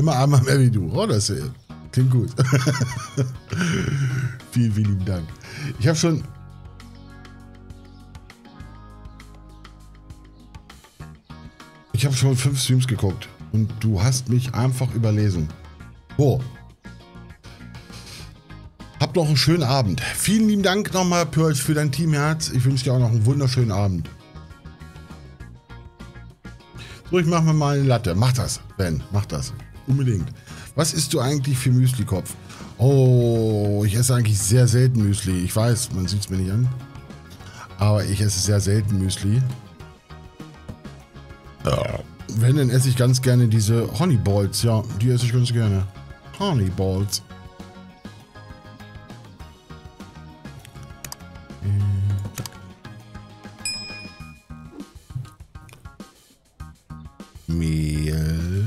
Immer einmal mehr wie du. Oh, das klingt gut. vielen, vielen Dank. Ich habe schon. Ich habe schon fünf Streams geguckt und du hast mich einfach überlesen. Oh. Habt noch einen schönen Abend. Vielen lieben Dank nochmal, Purge, für dein Teamherz. Ich wünsche dir auch noch einen wunderschönen Abend. So, ich mache mir mal eine Latte. Mach das, Ben. Mach das. Unbedingt. Was isst du eigentlich für Müsli-Kopf? Oh, ich esse eigentlich sehr selten Müsli. Ich weiß, man sieht es mir nicht an. Aber ich esse sehr selten Müsli. Wenn, dann esse ich ganz gerne diese Honeyballs. Ja, die esse ich ganz gerne. Honeyballs. Mehl.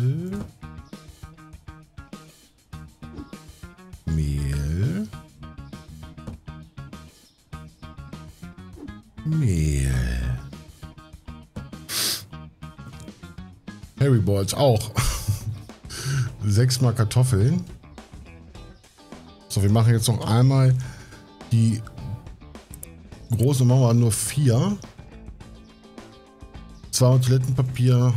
Balls auch. Sechsmal Kartoffeln. So, wir machen jetzt noch einmal die große Mauer nur vier. Zweimal Toilettenpapier.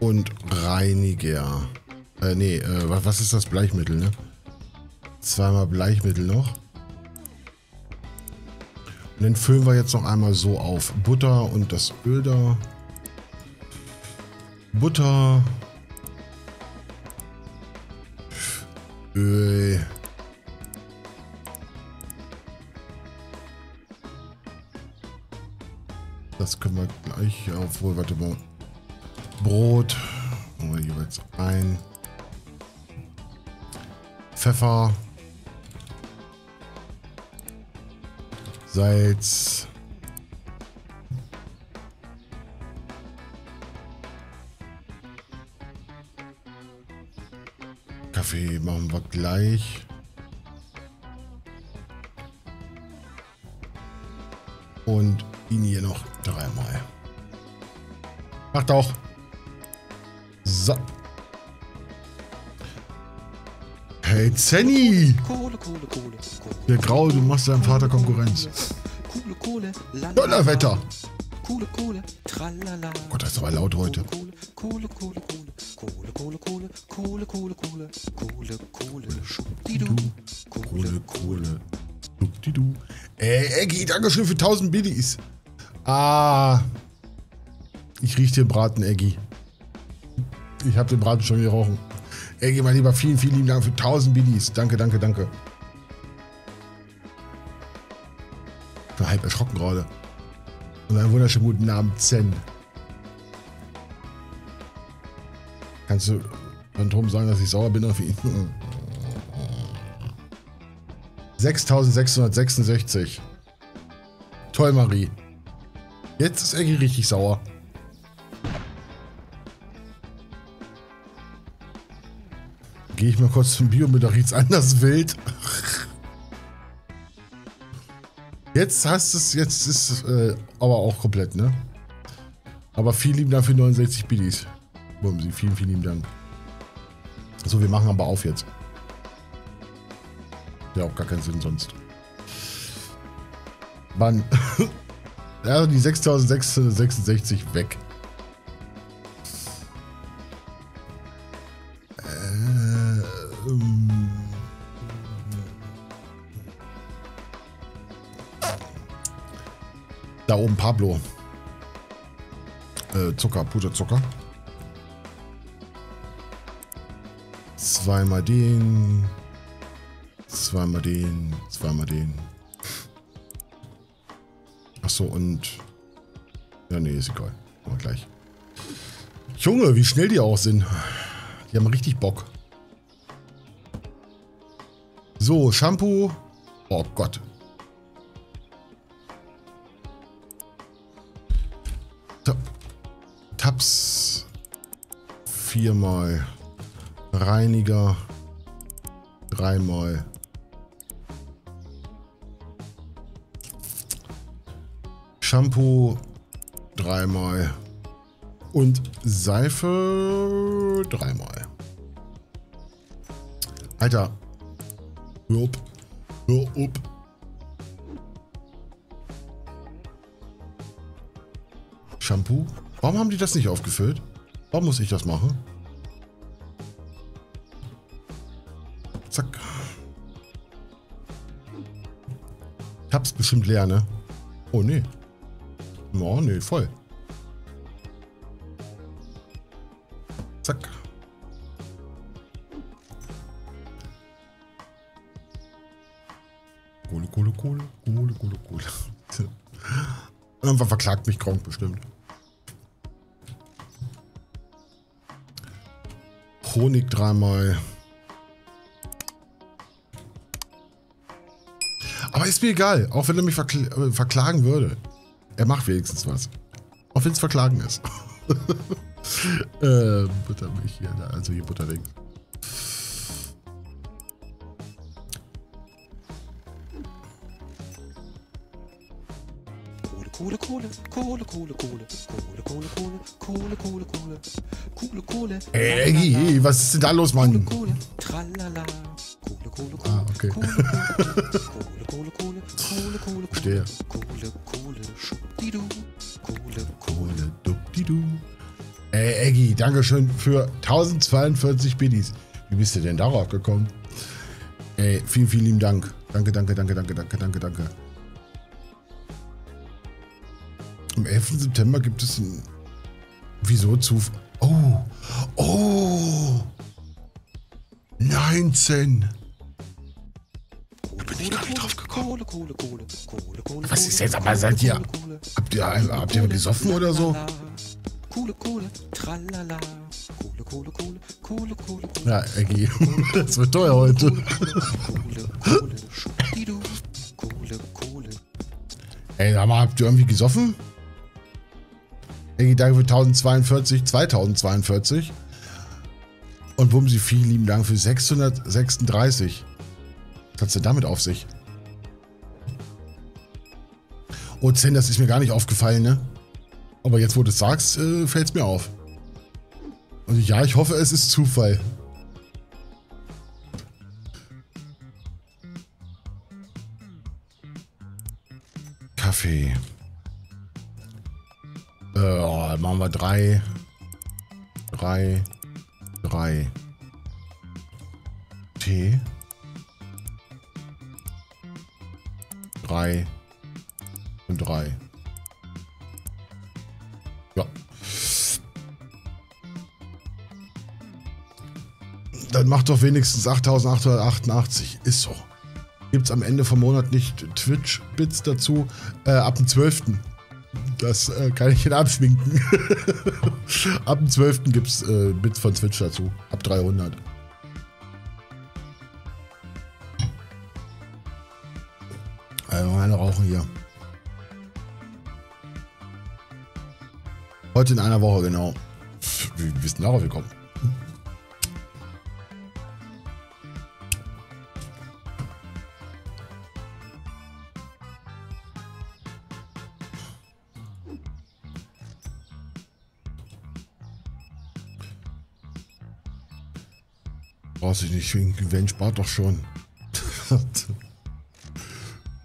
Und Reiniger. Äh, nee, äh, was ist das Bleichmittel, ne? Zweimal Bleichmittel noch. Und dann füllen wir jetzt noch einmal so auf. Butter und das Öl da. Butter. Öl. Das können wir gleich, obwohl, warte mal. Brot. Machen wir jeweils ein. Pfeffer. Salz. Kaffee machen wir gleich. Und ihn hier noch dreimal. Macht auch. So. Hey, Zenny! Kohle, Kohle, Kohle, Kohle. Der Grau, du machst deinem Vater Konkurrenz. Kohle, Kohle. Donnerwetter! Kohle, Kohle, tralala. Oh Gott, das ist aber laut heute. Kohle, Kohle, Kohle, Kohle, Kohle, Kohle, Kohle, Kohle, Kohle, Kohle, Kohle, Kohle, Schubdidu. Kohle, Kohle. Schubdidu. Ey, Eggy, Dankeschön für 1000 Biddies. Ah. Ich rieche den Braten, Eggy. Ich habe den Braten schon gerochen. Eggy, mein Lieber, vielen, vielen lieben Dank für 1000 Biddies. Danke, danke, danke. Ich bin halb erschrocken gerade. Und einen wunderschönen guten Namen, Zen. Kannst du Phantom sagen, dass ich sauer bin auf ihn? 6666. Toll, Marie. Jetzt ist Eggy richtig sauer. Gehe ich mal kurz zum Bio mit, da riecht's anders wild. Jetzt hast es, jetzt ist äh, aber auch komplett, ne? Aber vielen lieben Dank für 69 Biddies. Bumsi, vielen, vielen lieben Dank. So, wir machen aber auf jetzt. Ja, auch gar keinen Sinn sonst. Mann. ja, die 6666 weg. Pablo. Äh, Zucker, Puderzucker. Zweimal den. Zweimal den. Zweimal den. Achso, und. Ja, nee, ist egal. Wir gleich. Junge, wie schnell die auch sind. Die haben richtig Bock. So, Shampoo. Oh Gott. Viermal. Reiniger. Dreimal. Shampoo. Dreimal. Und Seife dreimal. Alter. Hör up. Shampoo? Warum haben die das nicht aufgefüllt? Warum muss ich das machen? Zack. Hab's bestimmt leer, ne? Oh, nee. Oh, nee, voll. Zack. Kohle, Kohle, Kohle, Kohle, Kohle, Kohle. Irgendwann verklagt mich Gronk bestimmt. Honig dreimal. Aber ist mir egal, auch wenn er mich verkl äh, verklagen würde. Er macht wenigstens was. Auch wenn es verklagen ist. äh, Buttermilch hier, also hier Butterding. Kohle, Kohle, Kohle, Kohle, Kohle, Kohle, Kohle, Kohle, Kohle, Kohle, Kohle, Kohle, Kohle. Ey, Eggy, was ist denn da los, Mann? Kohle, tralala. Kohle, Kohle, Kohle. Ah, okay. Kohle, Kohle, Kohle, Kohle, Kohle, Kohle. Kohle, Kohle, Schubdidu. Kohle, Kohle, dubdidu. Ey, Eggy, Dankeschön für 1042 Biddies. Wie bist du denn darauf gekommen? Ey, vielen, vielen lieben Dank. Danke, danke, danke, danke, danke, danke, danke. Am 11. September gibt es ein... Wieso zu... Oh! Oh! 19! Kohle, Kohle, Kohle, Kohle. Was ist jetzt aber, seid ihr- Habt ihr, habt ihr gesoffen oder so? Kohle, Kohle, tralala. Kohle, Kohle, Kohle, Kohle, Kohle. Ja, Eggy. Das wird teuer heute. Kohle, Kohle, Schubdidu. Kohle, Kohle. Ey, sag mal, habt ihr irgendwie gesoffen? Eggy, danke für 1042, 2042. Und Bumsi, vielen lieben Dank für 636. Was hat's denn damit auf sich? Oh, Zen, das ist mir gar nicht aufgefallen, ne? Aber jetzt, wo du es sagst, äh, fällt's mir auf. Und ja, ich hoffe, es ist Zufall. Kaffee. Äh, oh, machen wir drei. Drei. Drei. Tee. Drei. Und drei. Ja. Dann macht doch wenigstens 8888. Ist so. Gibt es am Ende vom Monat nicht Twitch-Bits dazu? Äh, ab dem 12. Das äh, kann ich Ihnen abschminken. ab dem 12. gibt es äh, Bits von Twitch dazu. Ab 300. Also meine rauchen hier. Heute in einer Woche, genau. Wie wie bist du darauf gekommen? Brauchst dich nicht schwingen, Wenn spart doch schon.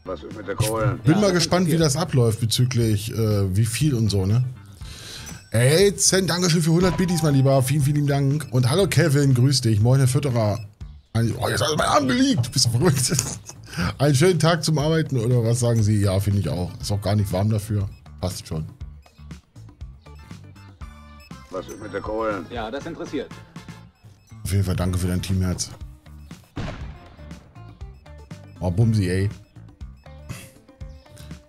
Was ist mit der Kohle? Bin mal gespannt, wie das abläuft bezüglich äh, wie viel und so, ne? Ey, Zen, Dankeschön für 100 Biddies, mein Lieber. Vielen, vielen Dank. Und hallo Kevin, grüß dich. Moin, Herr Fütterer. Ein, oh, jetzt hat er mein Arm geleakt. Bist du verrückt? Einen schönen Tag zum Arbeiten oder was sagen Sie? Ja, finde ich auch. Ist auch gar nicht warm dafür. Passt schon. Was ist mit der Kohle? Ja, das interessiert. Auf jeden Fall danke für dein Teamherz. Oh, Bumsi, ey.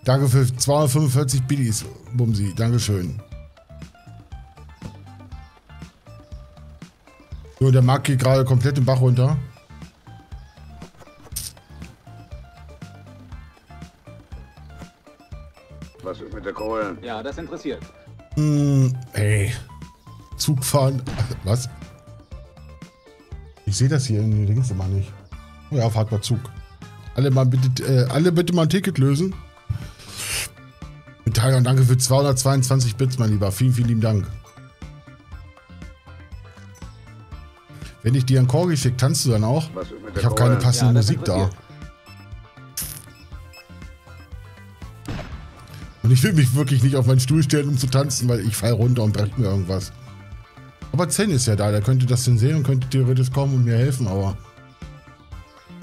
Danke für 245 Biddies, Bumsi. Dankeschön. Der Markt geht gerade komplett den Bach runter. Was ist mit der Kohle? Ja, das interessiert. Hm, ey. Zug fahren. Was? Ich sehe das hier in den Dings immer nicht. Oh ja, fahrt mal Zug. Alle, mal bitte, äh, alle bitte mal ein Ticket lösen. Mit Tiger, danke für 222 Bits, mein Lieber. Vielen, vielen lieben Dank. Wenn ich dir einen Korgi schicke, tanzt du dann auch? Ich habe keine passende Ja, Musik da. Und ich will mich wirklich nicht auf meinen Stuhl stellen, um zu tanzen, weil ich fall runter und brech mir irgendwas. Aber Zen ist ja da, der könnte das denn sehen und könnte theoretisch kommen und mir helfen, aber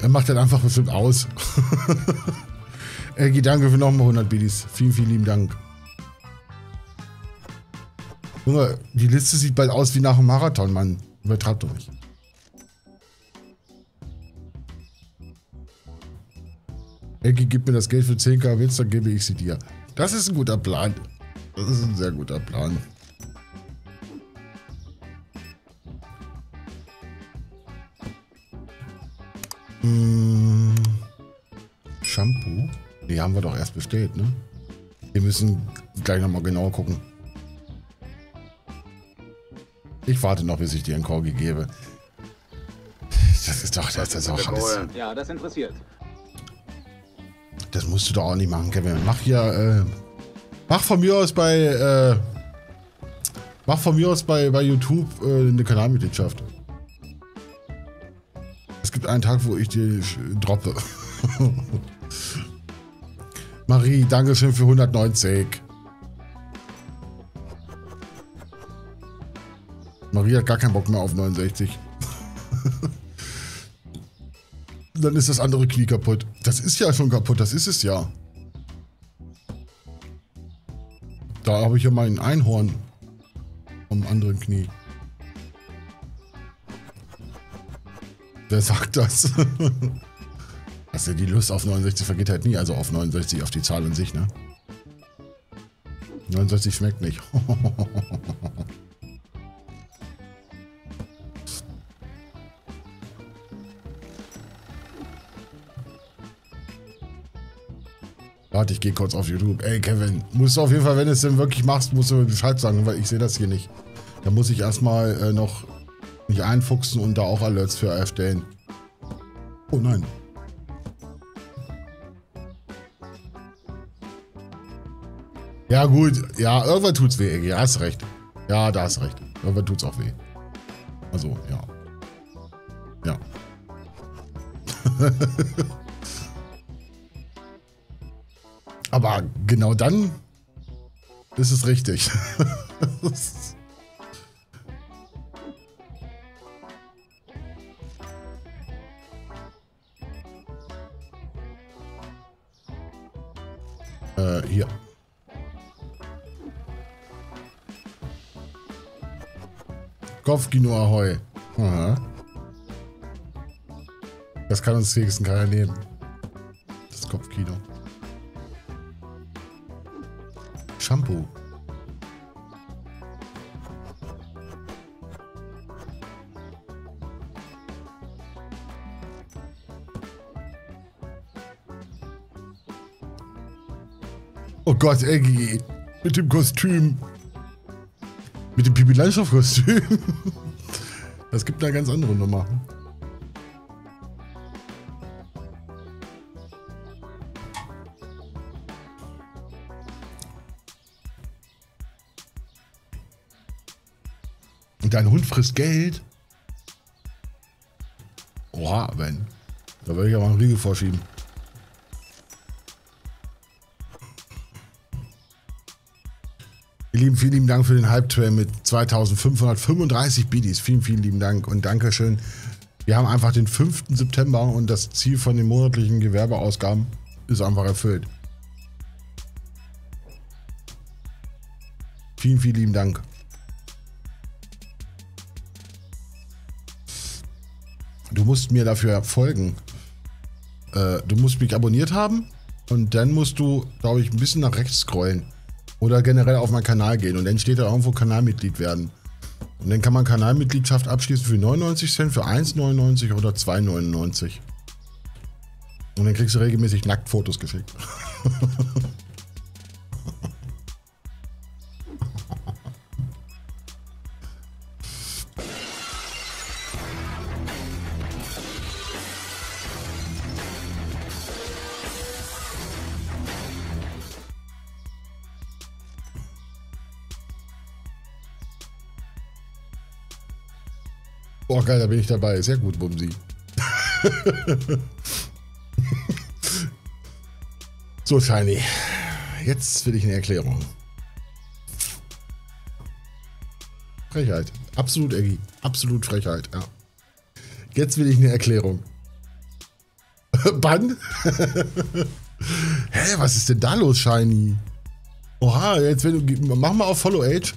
er macht dann einfach bestimmt aus. Elgi, danke für nochmal 100 Bidis. Vielen, vielen lieben Dank. Junge, die Liste sieht bald aus wie nach einem Marathon, Mann. Übertreib doch nicht. Elgi, gib mir das Geld für 10k Witz, dann gebe ich sie dir. Das ist ein guter Plan. Das ist ein sehr guter Plan. Hm, Shampoo? Die haben wir doch erst bestellt, ne? Wir müssen gleich nochmal genauer gucken. Ich warte noch, bis ich dir einen Korgi gebe. Das ist doch, das ist auch der alles. Ja, das interessiert. Musst du doch auch nicht machen, Kevin. Mach hier, äh, mach von mir aus bei, äh, mach von mir aus bei, bei YouTube äh, eine Kanalmitgliedschaft. Es gibt einen Tag, wo ich dir droppe. Marie, Dankeschön für 190. Marie hat gar keinen Bock mehr auf 69. Dann ist das andere Knie kaputt. Das ist ja schon kaputt, das ist es ja. Da habe ich ja mein Einhorn am anderen Knie. Wer sagt das? Also die Lust auf 69 vergeht halt nie, also auf 69, auf die Zahl an sich, ne? 69 schmeckt nicht. Warte, ich gehe kurz auf YouTube. Ey, Kevin, musst du auf jeden Fall, wenn du es denn wirklich machst, musst du Bescheid sagen, weil ich sehe das hier nicht. Da muss ich erstmal äh, noch mich einfuchsen und da auch Alerts für erstellen. Oh nein. Ja, gut. Ja, irgendwann tut's weh, Eggy. Hast recht. Ja, da hast recht. Irgendwann tut's auch weh. Also, ja. Ja. Aber genau dann ist es richtig. äh, hier. Kopfkino Ahoi. Das kann uns wenigstens keiner nehmen. Das Kopfkino. Shampoo. Oh Gott, Eggy. Mit dem Kostüm. Mit dem Pipi Langstrumpf-Kostüm. Das gibt eine ganz andere Nummer. Und dein Hund frisst Geld? Oha, Ben. Da würde ich aber einen Riegel vorschieben. Ihr Lieben, vielen lieben Dank für den Hype-Trail mit 2535 Bidis. Vielen, vielen lieben Dank und Dankeschön. Wir haben einfach den 5. September und das Ziel von den monatlichen Gewerbeausgaben ist einfach erfüllt. Vielen, vielen lieben Dank. Du musst mir dafür folgen. Äh, du musst mich abonniert haben und dann musst du, glaube ich, ein bisschen nach rechts scrollen. Oder generell auf meinen Kanal gehen und dann steht da irgendwo Kanalmitglied werden. Und dann kann man Kanalmitgliedschaft abschließen für 99 Cent, für 1,99 oder 2,99. Und dann kriegst du regelmäßig Nacktfotos geschickt. geil, da bin ich dabei. Sehr gut, Bumsi. so, Shiny. Jetzt will ich eine Erklärung. Frechheit. Absolut, Eggy. Absolut Frechheit, ja. Jetzt will ich eine Erklärung. Bann? Hä, was ist denn da los, Shiny? Oha, jetzt wenn du. Mach mal auf Follow Age.